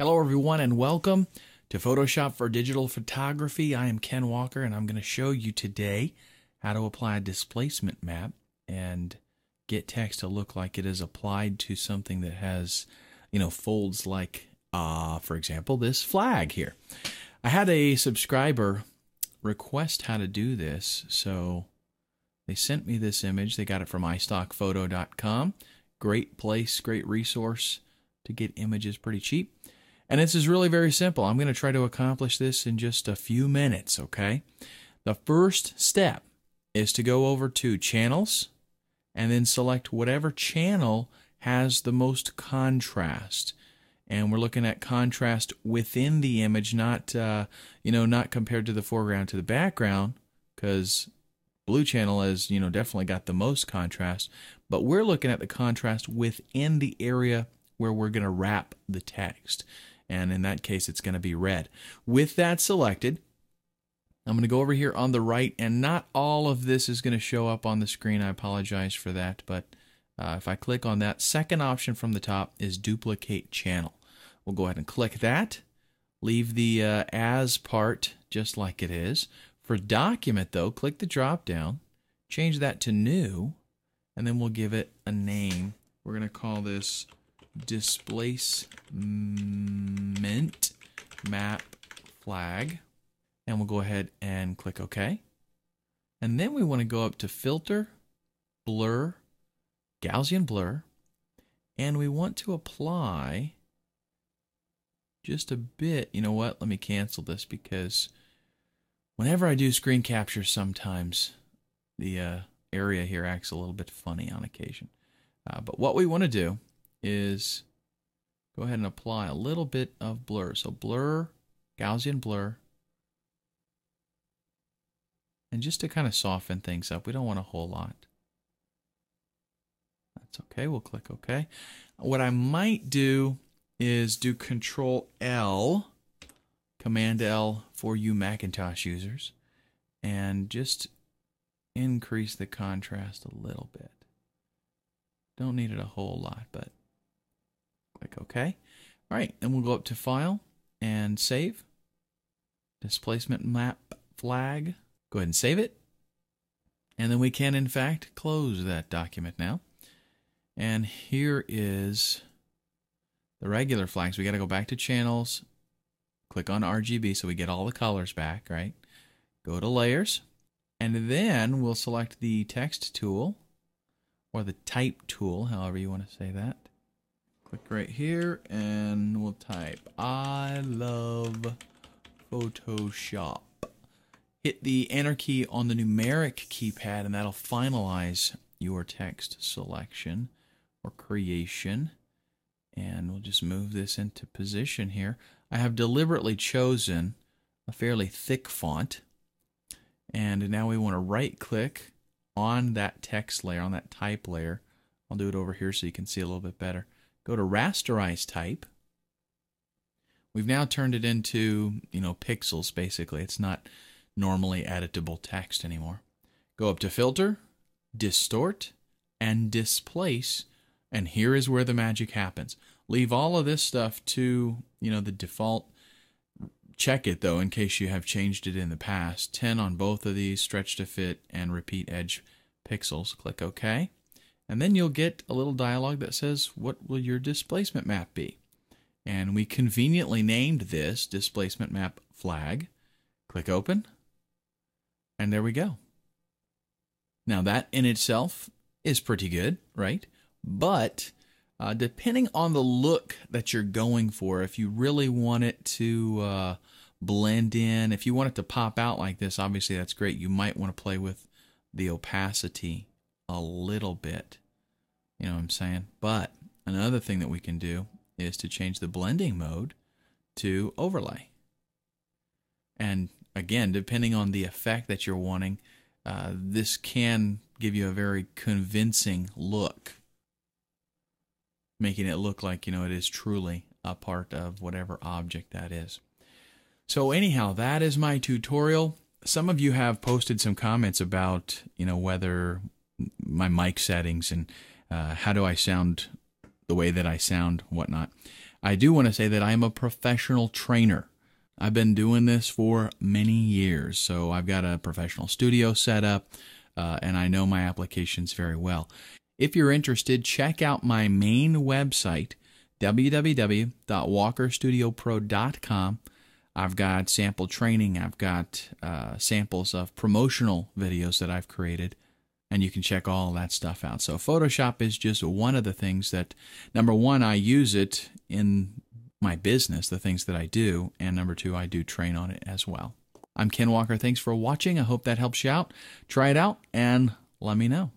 Hello, everyone, and welcome to Photoshop for Digital Photography. I am Ken Walker, and I'm going to show you today how to apply a displacement map and get text to look like it is applied to something that has, you know, folds like, uh, for example, this flag here. I had a subscriber request how to do this, so they sent me this image. They got it from istockphoto.com. Great place, great resource to get images pretty cheap. And this is really very simple. I'm going to try to accomplish this in just a few minutes, okay? The first step is to go over to channels and then select whatever channel has the most contrast. And we're looking at contrast within the image, not uh, you know, not compared to the foreground to the background, because blue channel has you know definitely got the most contrast. But we're looking at the contrast within the area where we're going to wrap the text and in that case it's going to be red. With that selected, I'm going to go over here on the right, and not all of this is going to show up on the screen. I apologize for that, but uh, if I click on that, second option from the top is duplicate channel. We'll go ahead and click that. Leave the uh, as part just like it is. For document, though, click the drop down, change that to new, and then we'll give it a name. We're going to call this displacement map flag and we'll go ahead and click OK. And then we want to go up to filter, blur, Gaussian blur, and we want to apply just a bit. You know what? Let me cancel this because whenever I do screen capture, sometimes the uh, area here acts a little bit funny on occasion. Uh, but what we want to do is go ahead and apply a little bit of blur. So blur, Gaussian blur. And just to kind of soften things up, we don't want a whole lot. That's okay. We'll click OK. What I might do is do Control L, Command L for you Macintosh users, and just increase the contrast a little bit. Don't need it a whole lot, but Click OK. All right, then we'll go up to File and Save. Displacement map flag. Go ahead and save it. And then we can, in fact, close that document now. And here is the regular flags. We got to go back to channels, click on RGB so we get all the colors back, right? Go to layers, and then we'll select the text tool or the type tool, however you want to say that. Click right here and we'll type I love Photoshop. Hit the enter key on the numeric keypad and that'll finalize your text selection or creation. And we'll just move this into position here. I have deliberately chosen a fairly thick font. And now we want to right click on that text layer, on that type layer. I'll do it over here so you can see a little bit better. Go to rasterize type. We've now turned it into, you know, pixels basically. It's not normally editable text anymore. Go up to filter, distort, and displace, and here is where the magic happens. Leave all of this stuff to, you know, the default. Check it though in case you have changed it in the past. 10 on both of these, stretch to fit, and repeat edge pixels. Click OK. And then you'll get a little dialog that says, what will your displacement map be? And we conveniently named this displacement map flag. Click open. And there we go. Now that in itself is pretty good, right? But uh, depending on the look that you're going for, if you really want it to uh, blend in, if you want it to pop out like this, obviously that's great. You might want to play with the opacity a little bit. You know what I'm saying? But another thing that we can do is to change the blending mode to overlay. And again, depending on the effect that you're wanting, uh, this can give you a very convincing look, making it look like, you know, it is truly a part of whatever object that is. So anyhow, that is my tutorial. Some of you have posted some comments about, you know, whether my mic settings and uh, how do I sound the way that I sound, whatnot. I do want to say that I'm a professional trainer. I've been doing this for many years, so I've got a professional studio set up, uh, and I know my applications very well. If you're interested, check out my main website, www.walkerstudiopro.com. I've got sample training, I've got uh, samples of promotional videos that I've created, and you can check all that stuff out. So, Photoshop is just one of the things that, number one, I use it in my business, the things that I do, and number two, I do train on it as well. I'm Ken Walker. Thanks for watching. I hope that helps you out. Try it out and let me know.